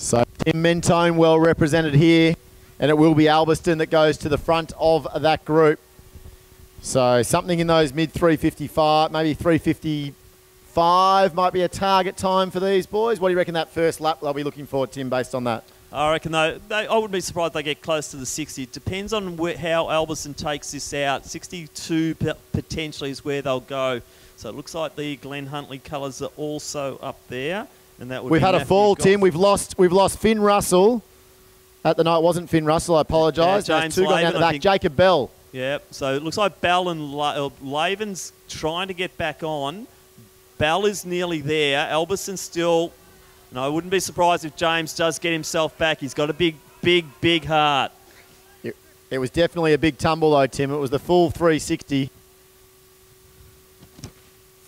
So Tim Mentone well represented here, and it will be Albiston that goes to the front of that group. So something in those mid 355, maybe 355 might be a target time for these boys. What do you reckon that first lap they'll be looking for, Tim, based on that? I reckon though, they, I wouldn't be surprised they get close to the 60. It depends on how Albiston takes this out. 62 potentially is where they'll go. So it looks like the Glen Huntly colours are also up there. And that would We've had Matthew a fall, Goff. Tim. We've lost we've lost Finn Russell at the night. It wasn't Finn Russell, I apologise. Yeah, James two down the back. Jacob Bell. Yep. So it looks like Bell and La- uh, Laven's trying to get back on. Bell is nearly there. Albiston's still. And I wouldn't be surprised if James does get himself back. He's got a big, big, big heart. It, it was definitely a big tumble though, Tim. It was the full 360.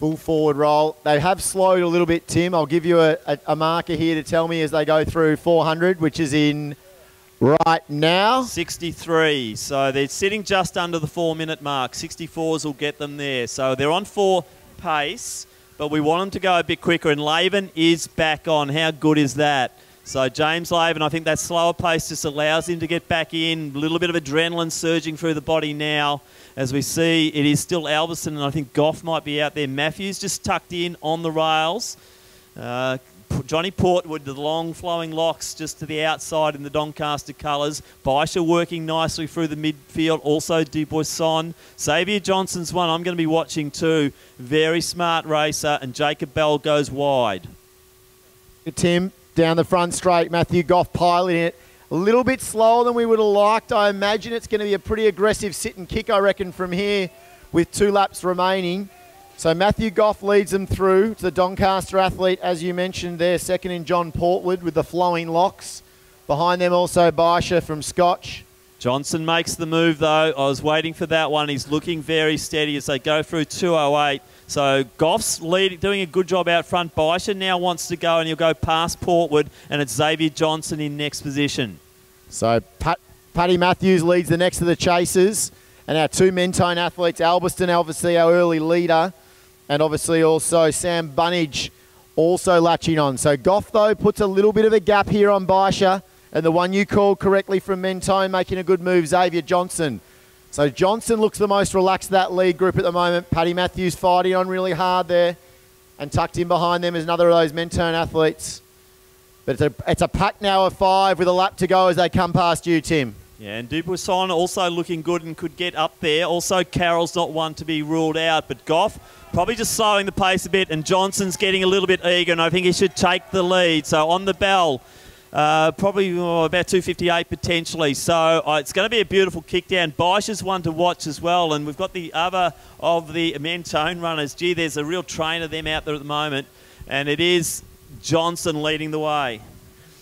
Full forward roll. They have slowed a little bit, Tim. I'll give you a, a, a marker here to tell me as they go through 400, which is in right now. 63. So they're sitting just under the four minute mark. 64s will get them there. So they're on four pace, but we want them to go a bit quicker. And Laven is back on. How good is that? So James Laven, I think that slower pace just allows him to get back in. A little bit of adrenaline surging through the body now. As we see, it is still Albiston, and I think Goff might be out there. Matthews just tucked in on the rails. Uh, Johnny Portwood, the long flowing locks just to the outside in the Doncaster colours. Baisha working nicely through the midfield. Also Dubuisson. Xavier Johnson's one I'm going to be watching too. Very smart racer. And Jacob Bell goes wide. Tim down the front straight. Matthew Goff piloting it. A little bit slower than we would have liked. I imagine it's going to be a pretty aggressive sit and kick, I reckon, from here with two laps remaining. So Matthew Goff leads them through to the Doncaster athlete, as you mentioned there, second in John Portwood with the flowing locks. Behind them also Baisha from Scotch. Johnson makes the move though. I was waiting for that one. He's looking very steady as they go through 208. So Goff's doing a good job out front. Baisha now wants to go and he'll go past Portwood and it's Xavier Johnson in next position. So Pat, Paddy Matthews leads the next of the chasers. And our two Mentone athletes, Albiston, obviously our early leader, and obviously also Sam Bunnage also latching on. So Goff, though, puts a little bit of a gap here on Baisha. And the one you called correctly from Mentone making a good move, Xavier Johnson. So Johnson looks the most relaxed of that lead group at the moment. Paddy Matthews fighting on really hard there. And tucked in behind them is another of those Mentone athletes. But it's a, it's a pack now of five with a lap to go as they come past you, Tim. Yeah, and Dubuisson also looking good and could get up there. Also, Carroll's not one to be ruled out, but Goff probably just slowing the pace a bit, and Johnson's getting a little bit eager, and I think he should take the lead. So on the bell, uh, probably oh, about 258 potentially. So uh, it's going to be a beautiful kick down. Is one to watch as well, and we've got the other of the Mentone runners. Gee, there's a real train of them out there at the moment, and it is Johnson leading the way.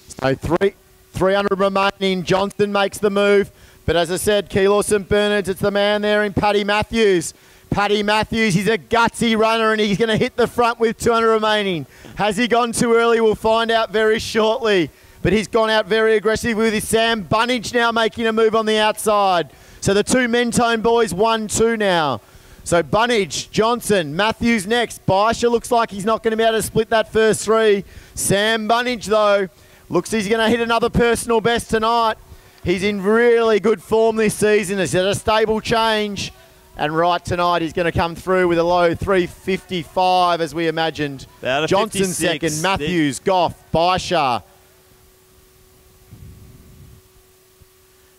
So three, 300 remaining. Johnson makes the move. But as I said, Keilor St. Bernard's, it's the man there in Paddy Matthews. Paddy Matthews, he's a gutsy runner and he's going to hit the front with 200 remaining. Has he gone too early? We'll find out very shortly. But he's gone out very aggressive with his Sam Bunnage now making a move on the outside. So the two Mentone boys, 1-2 now. So Bunnage, Johnson, Matthews next. Baisha looks like he's not going to be able to split that first three. Sam Bunnage, though, looks he's going to hit another personal best tonight. He's in really good form this season. He's had a stable change. And right tonight, he's going to come through with a low 355, as we imagined. Johnson 56. second, Matthews, Goff, Baisha.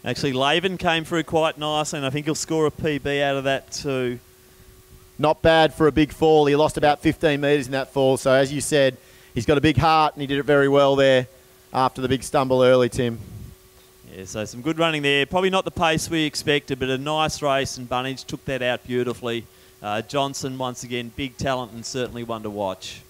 Actually, Laven came through quite nicely, and I think he'll score a PB out of that too. Not bad for a big fall. He lost about 15 metres in that fall. So, as you said, he's got a big heart and he did it very well there after the big stumble early, Tim. Yeah, so some good running there. Probably not the pace we expected, but a nice race, and Bunnage took that out beautifully. Uh, Johnson, once again, big talent and certainly one to watch.